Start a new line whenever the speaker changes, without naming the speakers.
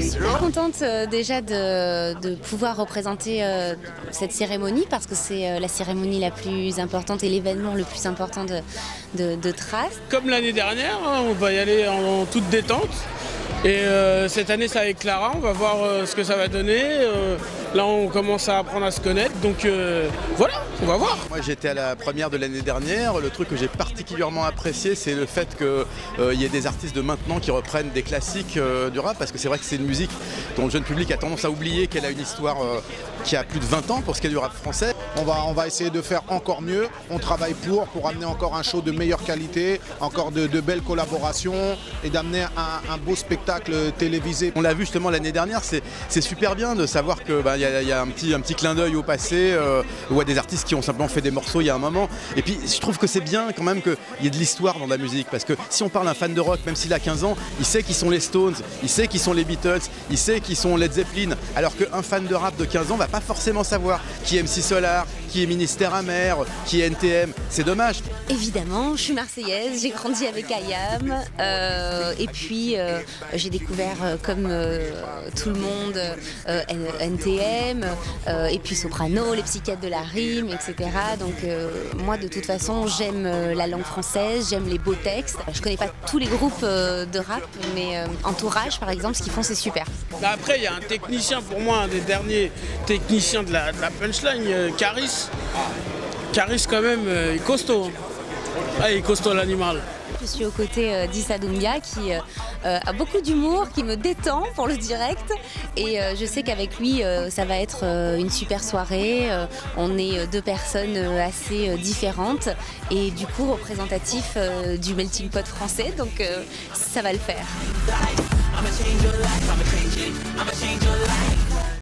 Super contente euh, déjà de, de pouvoir représenter euh, cette cérémonie parce que c'est euh, la cérémonie la plus importante et l'événement le plus important de, de, de Trace.
Comme l'année dernière, hein, on va y aller en, toute détente. Et euh, cette année, c'est avec Clara, on va voir euh, ce que ça va donner. Euh, là, on commence à apprendre à se connaître, donc euh, voilà, on va voir.
Moi j'étais à la première de l'année dernière. Le truc que j'ai particulièrement apprécié, c'est le fait qu'il y ait des artistes de maintenant qui reprennent des classiques euh, du rap, parce que c'est vrai que c'est une musique dont le jeune public a tendance à oublier qu'elle a une histoire euh, qui a plus de 20 ans pour ce qui est du rap français.
On va, on va essayer de faire encore mieux. On travaille pour, pour amener encore un show de meilleure qualité, encore de, de belles collaborations et d'amener un, un beau spectacle télévisé.
On l'a vu justement l'année dernière, c'est c'est super bien de savoir qu'il bah, y, a- y a un petit, un petit clin d'œil au passé, euh, ou à des artistes qui ont simplement fait des morceaux il y a un moment. Et puis je trouve que c'est bien quand même qu'il y ait de l'histoire dans la musique, parce que si on parle à un fan de rock, même s'il a 15 ans, il sait qui sont les Stones, il sait qui sont les Beatles, il sait qui sont Led Zeppelin, alors qu'un fan de rap de 15 ans va pas forcément savoir qui est MC Solar, qui est Ministère Amer, qui est NTM. C'est dommage.
Évidemment, je suis marseillaise, j'ai grandi avec Ayam euh, et puis euh, j'ai découvert euh, comme tout le monde NTM et puis Soprano, les psychiatres de la rime, etc. Donc moi de toute façon j'aime la langue française, j'aime les beaux textes. Je connais pas tous les groupes de rap, mais Entourage par exemple, ce qu'ils font c'est super.
Bah, après, il y a un technicien, pour moi, un des derniers techniciens de la, de la punchline, euh, Caris. Caris, quand même, euh, il est costaud. hein. Ah, il est costaud l'animal.
Je suis aux côtés euh, d'Issa Doumbia qui euh, a beaucoup d'humour, qui me détend pour le direct. Et euh, je sais qu'avec lui, euh, ça va être euh, une super soirée. Euh, on est deux personnes euh, assez euh, différentes et du coup représentatifs euh, du melting pot français. Donc euh, ça va le faire.
I'ma change your